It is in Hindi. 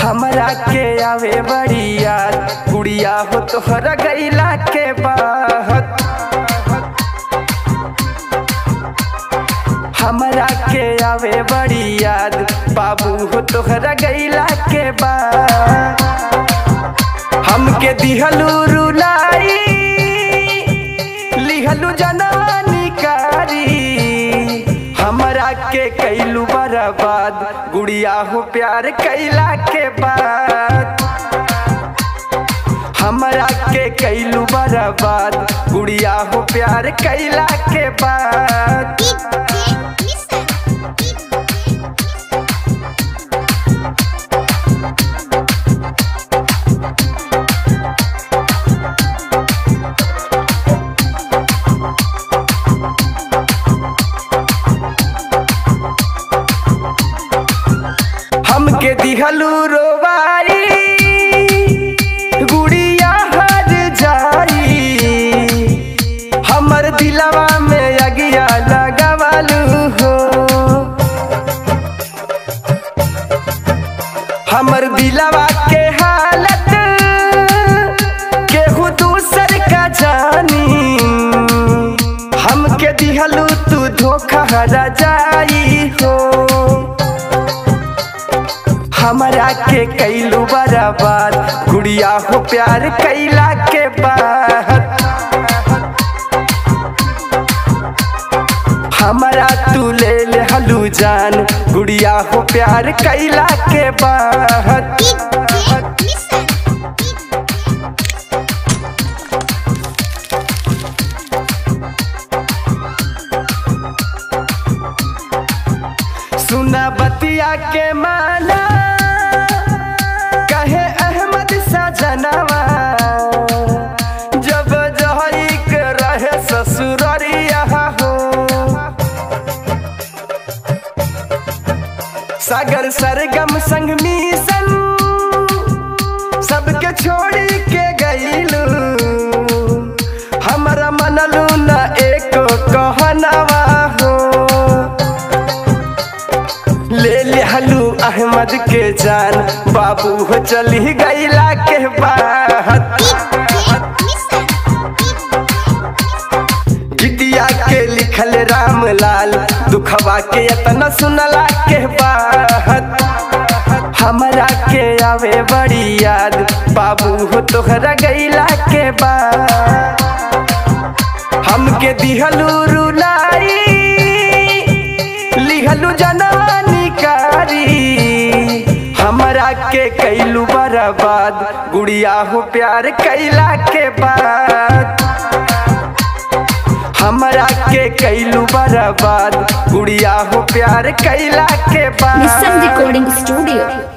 हमरा के आवे बड़ी याद। गुड़िया हो तोहरा गैला के बाद हमरा के आवे बड़ी याद। बाबू हो तोहरा गैला के बाद हमके दिहलू रुलाई, लिहलू जनानी कारी हमरा के कैलू बर्बाद गुड़िया हो प्यार कैला के बाद। हमारा के कैलू बर्बाद गुड़िया हो प्यार कैला के बाद। हमके दिहलू रोवाई गुड़िया हर जाई। हमर दिलवा में अगिया लगवालू हो। हमर दिलवा के हालत, केहू दूसर का जानी। हमके दिहलू तू धोखा हरा जाई हो। हमरा के कैलू बराबर, गुड़िया हो प्यार कैला के बाद। हमरा तू ले ले हलू जान, गुड़िया हो प्यार कैला के बाद। सुना बतिया के माना सागर सरगम संग मिशन सबके छोड़ी के गईलू हमरा मनलू न एक कहनवा हो। ले ले हलू अहमद के जान, बाबू हो चली गईला के बाद गीतिया के लिखल राम लाल दुखवा के इतना सुनला के बाद। हमरा के आवे बड़ी याद। बाबू हो तोहरा गईला के बाद। हमके दिहलू रुलाई लिहलू जनानी कारी। हमरा के कैलू बर्बाद, गुड़िया हो प्यार कैला के बाद। हमरा के कैलू बर्बाद, गुड़िया हो प्यार कैला के बाद। Recording Studio.